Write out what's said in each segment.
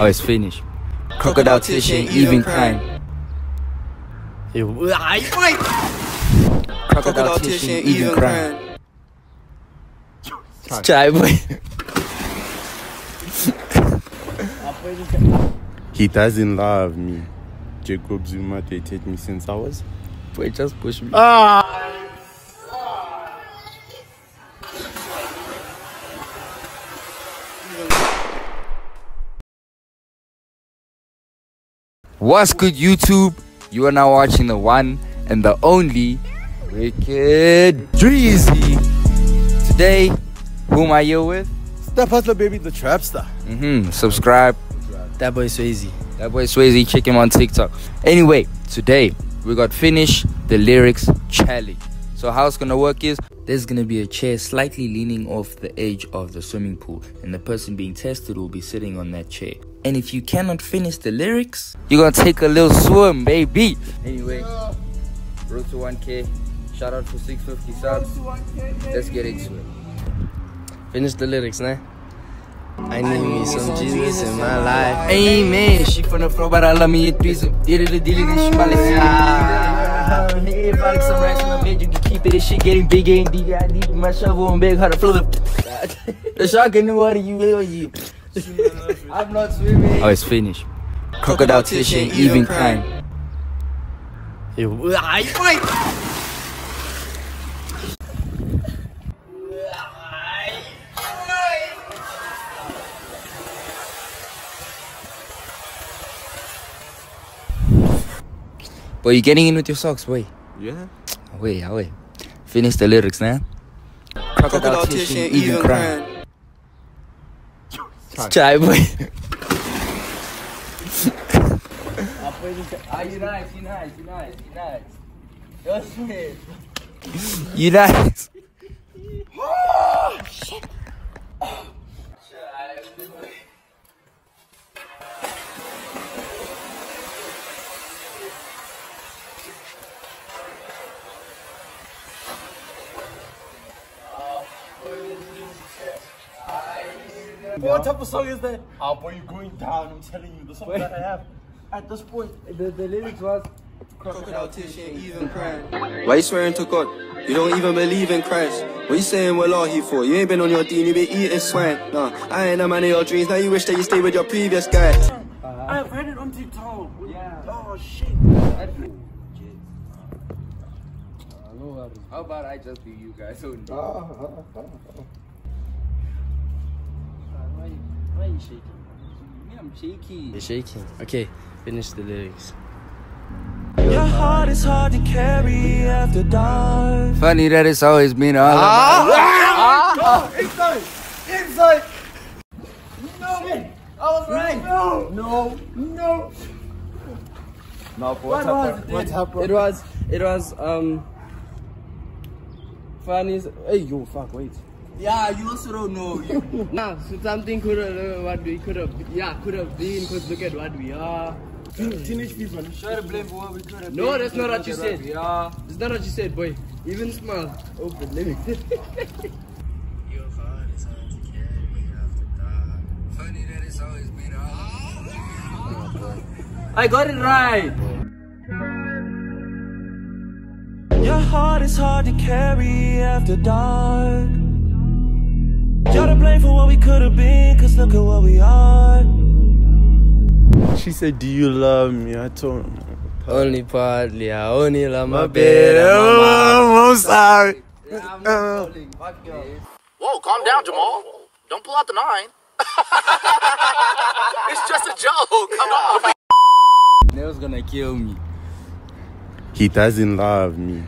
Oh, it's finished. Crocodile tears, even crying. Yo, ay, ay. Crocodile tears, even crying. Try, boy. He doesn't love me. Jacob Zuma dated me since I was. Boy, just push me. Ah! What's good, YouTube? You are now watching the one and the only Wicked Dreezy. Today, who am I here with? Step Hustler Baby, the Trapster. Mm-hmm. Subscribe. That boy Swayze. That boy Swayze, check him on TikTok. Anyway, today we got finish the lyrics challenge. So how it's gonna work is there's gonna be a chair slightly leaning off the edge of the swimming pool, and the person being tested will be sitting on that chair. And if you cannot finish the lyrics, you're gonna take a little swim, baby. Anyway, road to 1K. Shout out for 650 subs. Let's get into it. Finish the lyrics, nah. I need me some Jesus in my life. Amen. She from the floor, but I love me a threesome. Did it, did it, she Hey, if I like some racks in my bed, you can keep it. This shit getting big and deep. I need my shovel and big, how to flip. The shark in the water, you will you. I'm not swimming. Oh, it's finished. Crocodile tears, ain't even crying. Yo, ay, ay. Boy, you getting in with your socks, boy. Yeah. Wait, wait. Finish the lyrics, man. Crocodile tears, she ain't even crying. Try, boy. Ah, you nice, you nice, you nice, you nice. Yo, shit. You What type of song is that? Oh, boy, you're going down. I'm telling you, the song that I have at this point. The, the lyrics was Crocodile tears, even crying. Why you swearing to God? You don't even believe in Christ. What you saying, well, are he for? You ain't been on your deen, you been eating swine. Nah, I ain't a man of your dreams. Now you wish that you stayed with your previous guy. Uh-huh. I've heard it on TikTok. Yeah. Oh, shit. How about I just do you guys only? Why uh-huh. Are you shaking? Me, I'm shaky. You're shaking. Okay, finish the lyrics. Your heart is hard to carry after dark. Funny that it's always been all Ah! about. Inside! Inside! No! I was right! No! No! No! No, What was it? What happened? It was, it was, um, funny. Hey, yo, fuck, wait. Yeah, you also don't know. You. Nah, so something could have, uh, what we could have, yeah, could have been, because look at what we are. Teenage Fever. Try to blame for what we could have No, been, that's not what you said. Yeah. are. It's not what you said, boy. Even smile. Open, let me. Funny that it's always been all I got it right. Your heart is hard to carry after dark. You're to blame for what we could have been, cause look at what we are. She said, Do you love me? I told her. Only partly, I only love my baby. bed. Oh, I'm sorry. Whoa, calm down, Jamal. Don't pull out the nine. it's just a joke. Come on. Neil's gonna kill me. He doesn't love me.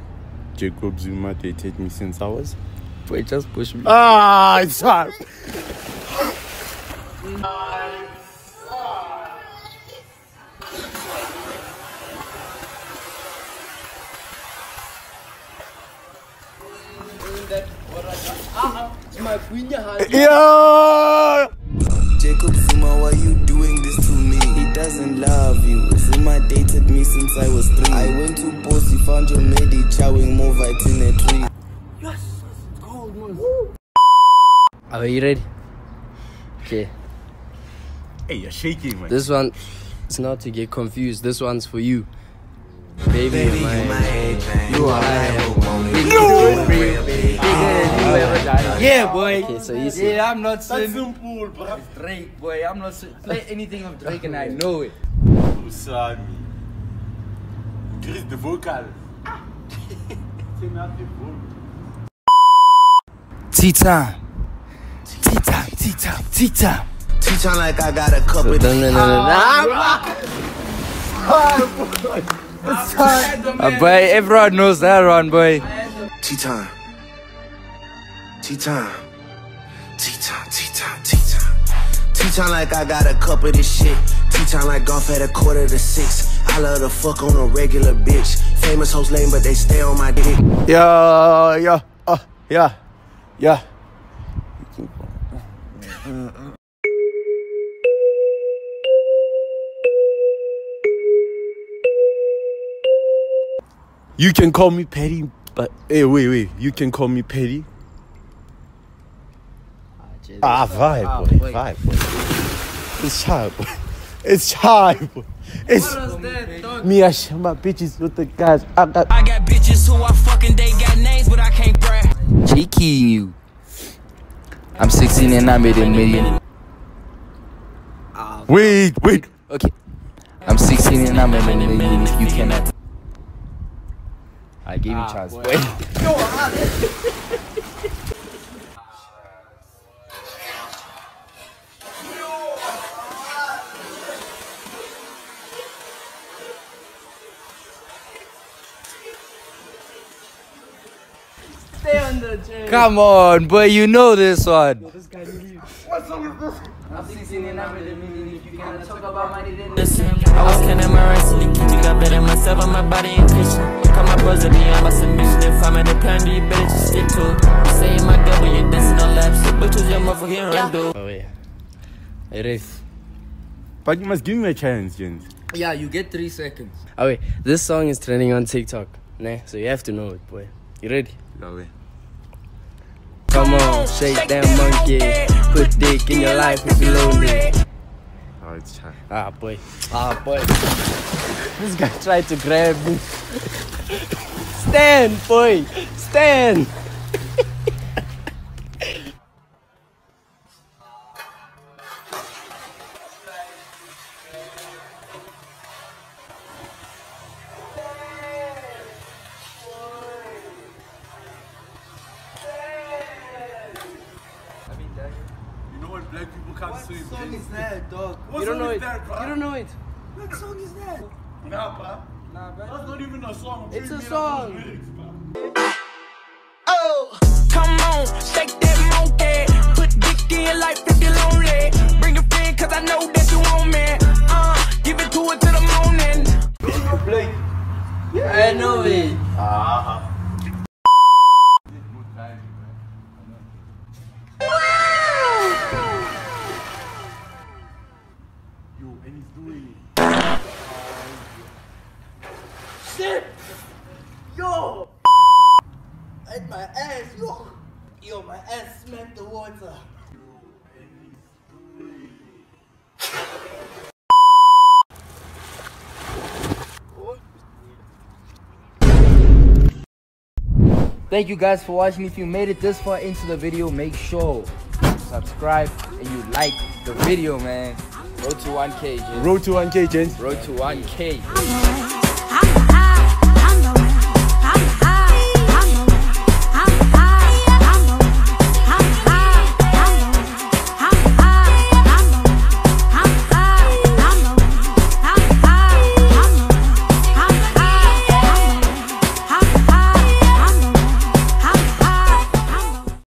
Jacob Zuma dated me since I was. Boy, just push me. Ah, it's hard. Yeah. Jacob Zuma, why you doing this to me? He doesn't love you. Zuma dated me since I was three. I went to Bossy, found your lady chowing more in a tree. Are you ready? Okay. Hey, you're shaking, man. This one, it's not to get confused. This one's for you. Baby, Baby you my You are Yeah, boy. Okay, so you see. Yeah, I'm not saying simple, bro. Drake, boy. I'm not saying play anything of Drake and I know it. Usami. Gris de vocal. C'est marqué vocal. Tea time. Tea time, tea time, tea time. Tea time like I got a cup So, of dun, dun, dun, dun, dun. Uh, boy, everyone knows that one, boy. Tea time. Tea time. Tea time, tea time, tea time. Tea time like I got a cup of this shit. Tea time like golf at a quarter to six. I love to fuck on a regular bitch. Famous hoes lame, but they stay on my dick. Yeah, yeah, uh, yeah, yeah. You can call me petty, but hey, wait, wait. You can call me petty. Ah, ah vibe, boy, ah, boy. vibe, boy. It's shy, boy. It's shy, boy. It's me. I share my bitches with the guys. I got. I got bitches who I fucking they got names, but I can't brag. Cheeky you. I'm 16 and I made a million. Wait, wait. Okay. I'm 16 and I made a million. If you cannot. I gave you a chance, boy. Come on, boy, you know this one. Listen, I was counting my wrestling, keeping up better myself on my body and Christian. Call my brother, be on my submission. If I'm in the plan, do you better just stick to it? You saying my girl when you're dancing on laps, so bitches, your motherfucking run, dude. Oh, yeah. Hey, Ray. But you must give me a chance, Jens. Yeah, you get three seconds. Oh, wait. This song is trending on TikTok. Nah, so you have to know it, boy. You ready? No way. Come shake that monkey. Put dick in your life if you're lonely. Oh, it's shy. Ah, boy. Ah, boy. This guy tried to grab me. Stand, boy. Stand. You know what black people can't swim? song is that, dog? What You don't know is it. that, bro? You don't know it. What song is that? Nah, bro. That's not even a song. It's a you made up those song. lyrics, bro. Oh, come on, shake that monkey. Put dick in your life if you're lonely. Bring a friend, cause I know that you want me. Uh, give it to it to the morning. I know it. Yo, Yo! At my ass, yo! Yo, my ass smacked the water. Thank you guys for watching. If you made it this far into the video, make sure you subscribe and you like the video, man. Road to 1K, Jens. Road to 1K, Jens. Road to 1K. I'm alright.